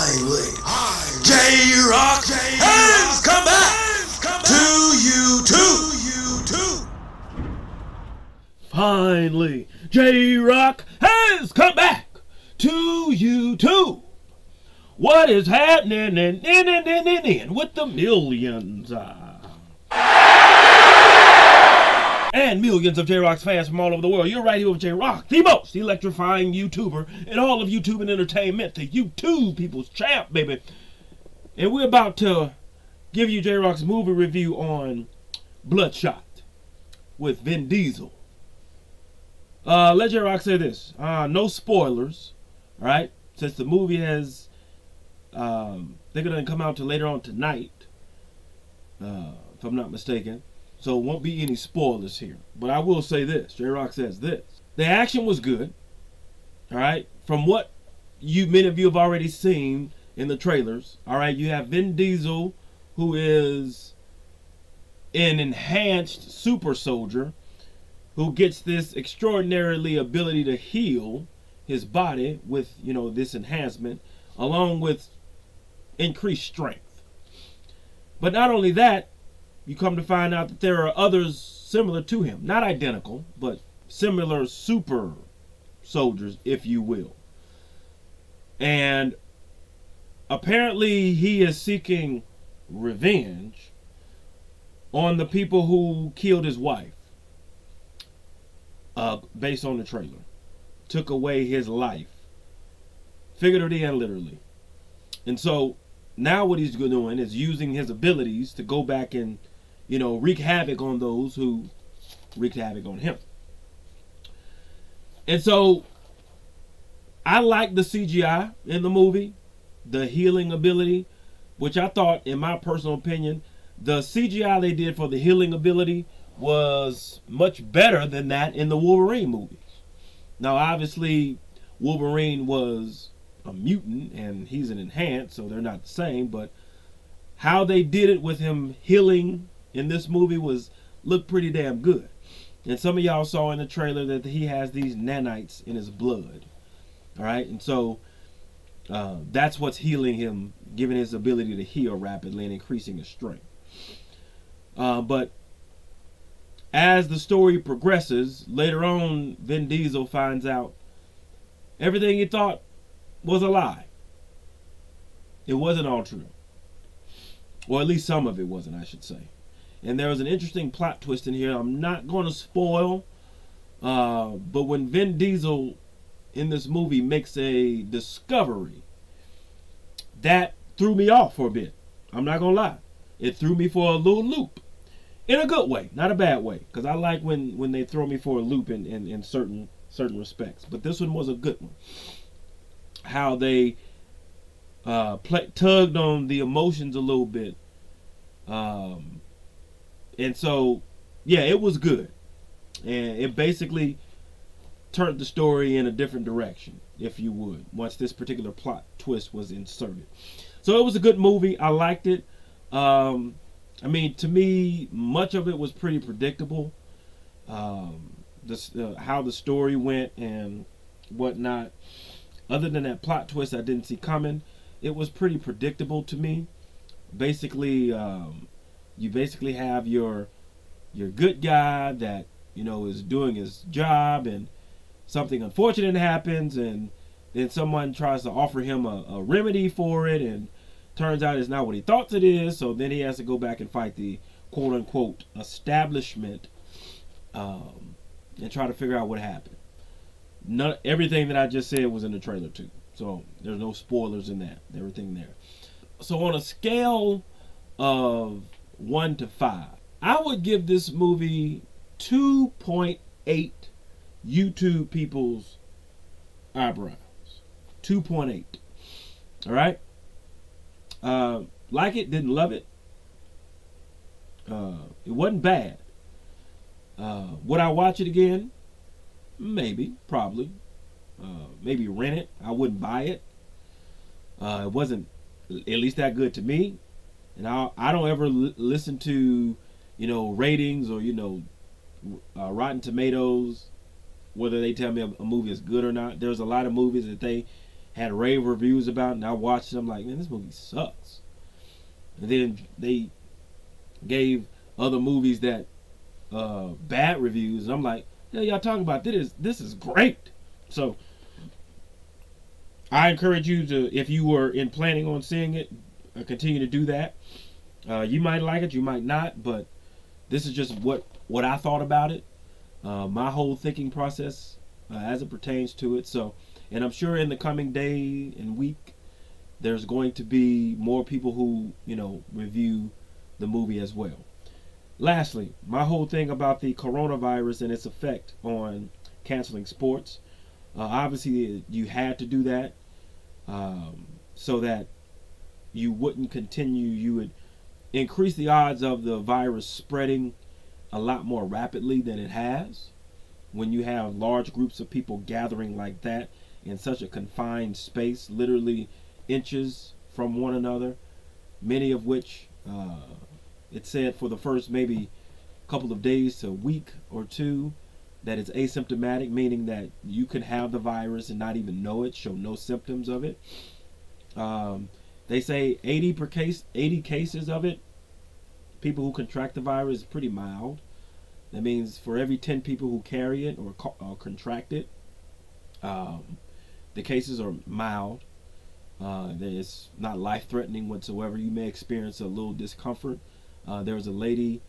Finally, J Rock has come back to you too. Finally, J-Rocc has come back to you too. What is happening in, in, in, in, in, in with the millions? Ah. And millions of J-Rocc's fans from all over the world. You're right here with J-Rocc, the most electrifying YouTuber in all of YouTube and entertainment, the YouTube people's champ, baby. And we're about to give you J-Rocc's movie review on Bloodshot with Vin Diesel. Uh, let J Rock say this. Uh, no spoilers, all right? Since the movie has, um, they're gonna come out to later on tonight, uh, if I'm not mistaken. So it won't be any spoilers here. But I will say this. J-Rocc says this. The action was good. All right. From what you many of you have already seen in the trailers. All right. You have Vin Diesel, who is an enhanced super soldier who gets this extraordinarily ability to heal his body with, you know, this enhancement, along with increased strength. But not only that, you come to find out that there are others similar to him. Not identical, but similar super soldiers, if you will. And apparently he is seeking revenge on the people who killed his wife. Uh, based on the trailer. Took away his life. Figuratively and literally. And so now what he's doing is using his abilities to go back and you know, wreak havoc on those who wreaked havoc on him. And so I like the CGI in the movie, the healing ability, which I thought, in my personal opinion, the CGI they did for the healing ability was much better than that in the Wolverine movies. Now, obviously, Wolverine was a mutant and he's an enhanced, so they're not the same, but how they did it with him healing in this movie was looked pretty damn good. And some of y'all saw in the trailer that he has these nanites in his blood. All right, and so uh, that's what's healing him, giving his ability to heal rapidly and increasing his strength. Uh, but as the story progresses, later on, Vin Diesel finds out everything he thought was a lie. It wasn't all true. Or at least some of it wasn't, I should say. And there was an interesting plot twist in here. I'm not going to spoil, uh, but when Vin Diesel in this movie makes a discovery, that threw me off for a bit. I'm not going to lie. It threw me for a little loop. In a good way, not a bad way. Because I like when, when they throw me for a loop in, in, in certain certain respects. But this one was a good one. How they uh, play, tugged on the emotions a little bit. Um, and so, yeah, it was good. And it basically turned the story in a different direction, if you would, once this particular plot twist was inserted. So it was a good movie. I liked it. Um, I mean, to me, much of it was pretty predictable. Um, uh, how the story went and whatnot. Other than that plot twist I didn't see coming, it was pretty predictable to me. Basically, um, you basically have your your good guy that you know is doing his job and something unfortunate happens and then someone tries to offer him a, a remedy for it and turns out it's not what he thought it is. So then he has to go back and fight the quote unquote establishment um, and try to figure out what happened. Everything that i just said was in the trailer too. So there's no spoilers in that everything there. So on a scale of 1 to 5. I would give this movie 2.8 YouTube people's eyebrows. 2.8. All right? Uh, like it, didn't love it. Uh, it wasn't bad. Uh, would I watch it again? Maybe, probably. Uh, maybe rent it. I wouldn't buy it. Uh, it wasn't at least that good to me and I I don't ever l- listen to you know ratings or you know uh, Rotten Tomatoes whether they tell me a, a, movie is good or not. There's a lot of movies that they had rave reviews about, and I watched them like, man, this movie sucks. And then they gave other movies that uh, bad reviews. I'm like, yeah, y'all talking about this is this is great. So I encourage you to, if you were in planning on seeing it, continue to do that. Uh, you might like it, you might not, but this is just what what I thought about it, uh, my whole thinking process uh, as it pertains to it. So, and I'm sure in the coming day and week, there's going to be more people who you know review the movie as well. Lastly, my whole thing about the coronavirus and its effect on canceling sports. Uh, obviously, you had to do that um, so that you wouldn't continue. You would increase the odds of the virus spreading a lot more rapidly than it has when you have large groups of people gathering like that in such a confined space, literally inches from one another, many of which uh, it said for the first maybe couple of days to a week or two that it's asymptomatic, meaning that you can have the virus and not even know it, show no symptoms of it. Um, they say 80 per case, 80 cases of it. People who contract the virus is pretty mild. That means for every 10 people who carry it or, or contract it, um, the cases are mild. Uh, it's not life threatening whatsoever. You may experience a little discomfort. Uh, there was a lady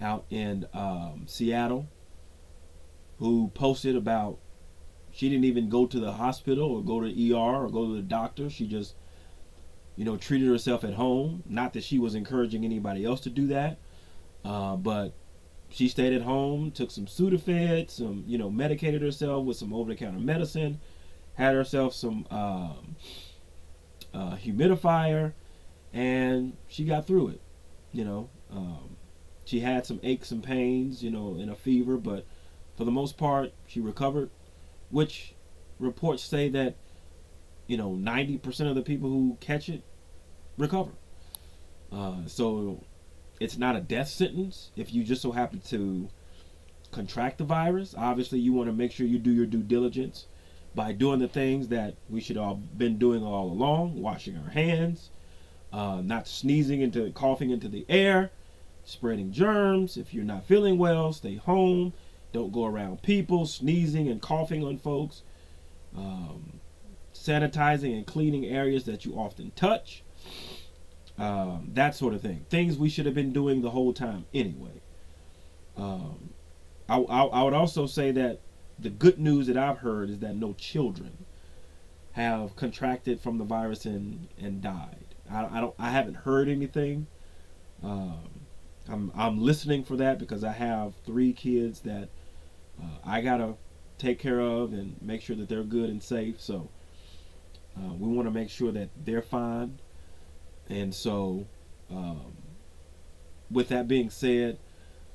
out in um, Seattle who posted about she didn't even go to the hospital or go to ER or go to the doctor. She just, you know, treated herself at home. Not that she was encouraging anybody else to do that, uh, but she stayed at home, took some Sudafed, some, you know, medicated herself with some over-the-counter medicine, had herself some um, uh, humidifier, and she got through it. You know, um, she had some aches and pains, you know, and a fever, but for the most part, she recovered, which reports say that, you know, 90% of the people who catch it recover. Uh, so it's not a death sentence if you just so happen to contract the virus. Obviously, you want to make sure you do your due diligence by doing the things that we should all been doing all along, washing our hands, uh, not sneezing into coughing into the air, spreading germs. If you're not feeling well, stay home. Don't go around people sneezing and coughing on folks. Um, sanitizing and cleaning areas that you often touch. Um, that sort of thing. Things we should have been doing the whole time anyway. Um, I, I, I would also say that the good news that I've heard is that no children have contracted from the virus and, and died. I, I don't I haven't heard anything. Um, I'm I'm listening for that because I have three kids that uh, I gotta take care of and make sure that they're good and safe. So uh, we want to make sure that they're fine. And so, um, with that being said,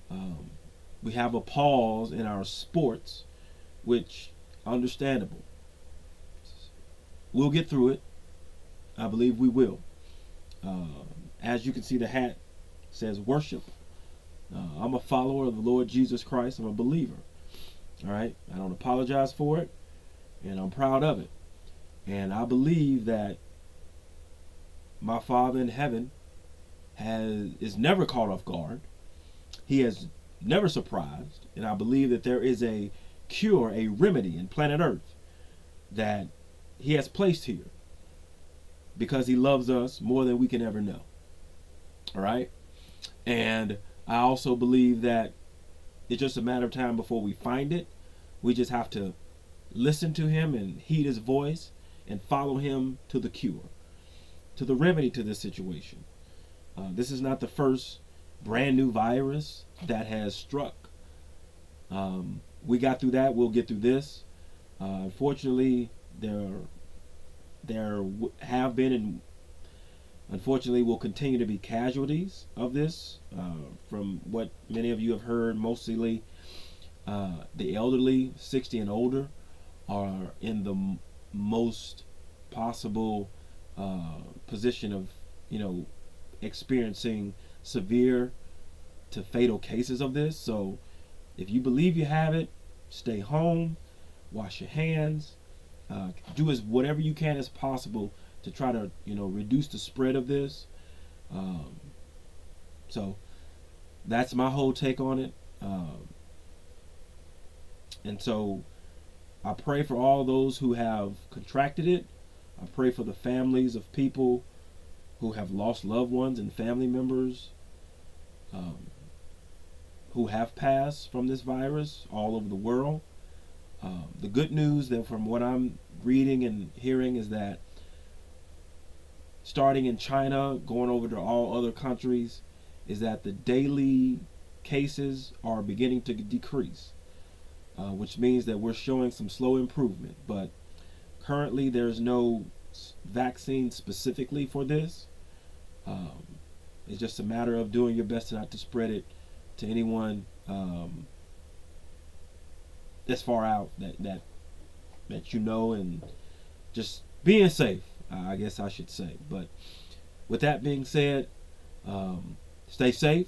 um, we have a pause in our sports, which understandable. We'll get through it. I believe we will. Uh, as you can see, the hat says worship. Uh, I'm a follower of the Lord Jesus Christ. I'm a believer. All right. I don't apologize for it, and I'm proud of it. And I believe that my Father in heaven has is never caught off guard. He has never surprised, and I believe that there is a cure, a remedy in planet Earth that He has placed here because He loves us more than we can ever know. All right. And I also believe that it's just a matter of time before we find it. We just have to listen to him and heed his voice and follow him to the cure, to the remedy to this situation. Uh, this is not the first brand new virus that has struck. Um, we got through that. We'll get through this. Uh, unfortunately, there there have been and Unfortunately, will continue to be casualties of this. Uh, from what many of you have heard, mostly uh, the elderly, 60 and older, are in the most possible uh, position of, you know, experiencing severe to fatal cases of this. So, if you believe you have it, stay home, wash your hands, Uh, do as whatever you can as possible to try to you know reduce the spread of this. Um, so that's my whole take on it. Um, and so I pray for all those who have contracted it. I pray for the families of people who have lost loved ones and family members um, who have passed from this virus all over the world. Um, the good news that from what I'm reading and hearing is that starting in China, going over to all other countries, is that the daily cases are beginning to decrease, uh, which means that we're showing some slow improvement. But currently, there's no vaccine specifically for this. Um, it's just a matter of doing your best not to spread it to anyone um, that's far out that that that you know, and just being safe. I guess I should say. But with that being said, um, stay safe.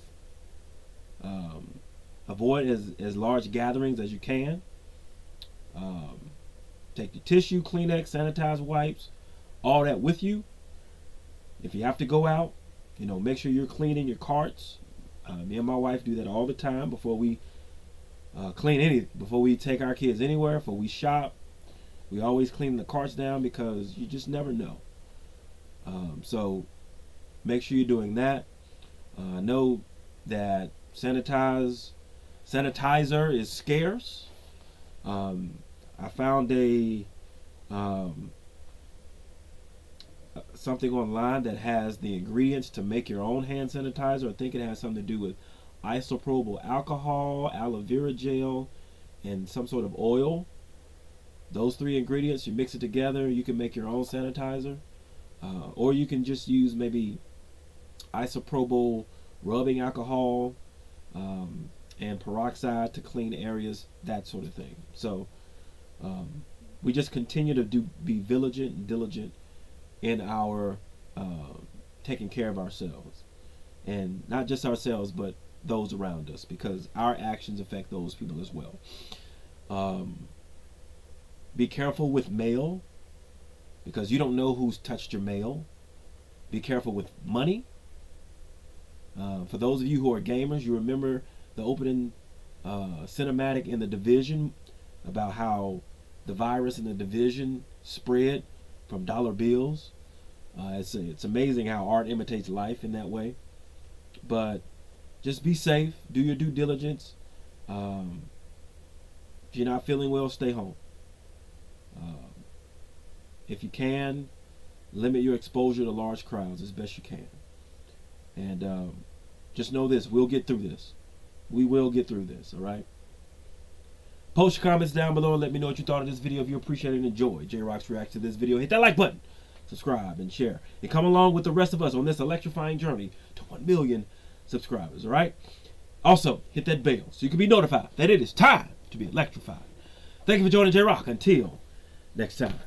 Um, avoid as, as large gatherings as you can. Um, take your tissue, Kleenex, sanitize wipes, all that with you. If you have to go out, you know, make sure you're cleaning your carts. Uh, me and my wife do that all the time before we uh, clean any before we take our kids anywhere, before we shop. We always clean the carts down because you just never know. Um, so make sure you're doing that. Uh, know that sanitize sanitizer is scarce. Um, I found a um, something online that has the ingredients to make your own hand sanitizer. I think it has something to do with isopropyl alcohol, aloe vera gel, and some sort of oil. Those three ingredients, you mix it together, you can make your own sanitizer. Uh, or you can just use maybe isopropyl rubbing alcohol um, and peroxide to clean areas, that sort of thing. So um, we just continue to do be vigilant and diligent in our uh, taking care of ourselves, and not just ourselves, but those around us, because our actions affect those people as well. Um, be careful with mail, because you don't know who's touched your mail. Be careful with money. Uh, for those of you who are gamers, you remember the opening uh, cinematic in the division about how the virus and the division spread from dollar bills. Uh, it's it's amazing how art imitates life in that way. But just be safe. Do your due diligence. Um, if you're not feeling well, stay home. Uh, if you can, limit your exposure to large crowds as best you can. And um, just know this: we'll get through this. We will get through this. All right. Post your comments down below and let me know what you thought of this video. If you appreciate and enjoy J-Rocc's reaction to this video, hit that like button, subscribe, and share. And come along with the rest of us on this electrifying journey to 1 million subscribers, all right? Also, hit that bell so you can be notified that it is time to be electrified. Thank you for joining J-Rocc. Until next time.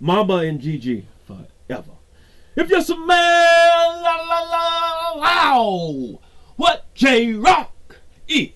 Mamba and Gigi forever. If you smell la la la wow, what J-Rocc is.